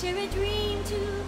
Share a dream too.